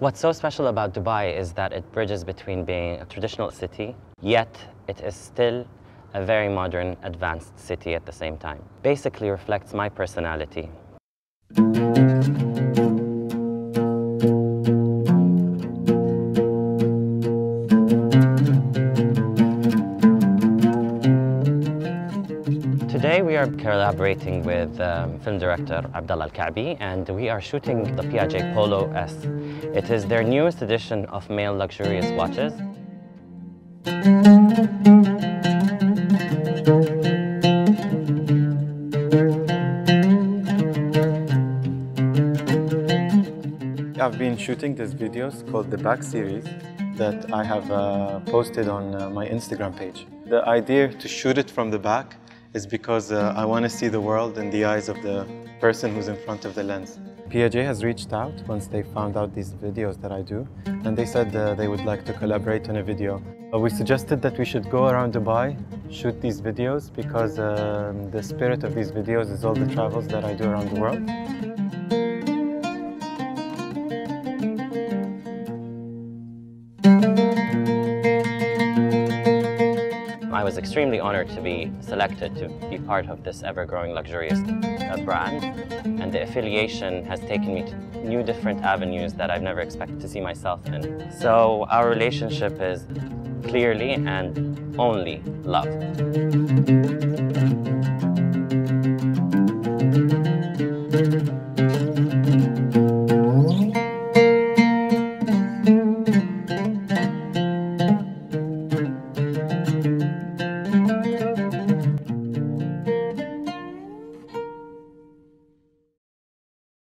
What's so special about Dubai is that it bridges between being a traditional city, yet it is still a very modern, advanced city at the same time. Basically reflects my personality. Today we are collaborating with um, film director Abdulla Al-Kaabi and we are shooting the Piaget Polo S. It is their newest edition of male luxurious watches. I've been shooting these videos called the Back Series that I have uh, posted on uh, my Instagram page. The idea to shoot it from the back is because uh, I want to see the world in the eyes of the person who's in front of the lens. Piaget has reached out once they found out these videos that I do, and they said uh, they would like to collaborate on a video. Uh, we suggested that we should go around Dubai, shoot these videos, because um, the spirit of these videos is all the travels that I do around the world. I was extremely honored to be selected to be part of this ever-growing luxurious uh, brand. And the affiliation has taken me to new different avenues that I've never expected to see myself in. So our relationship is clearly and only love.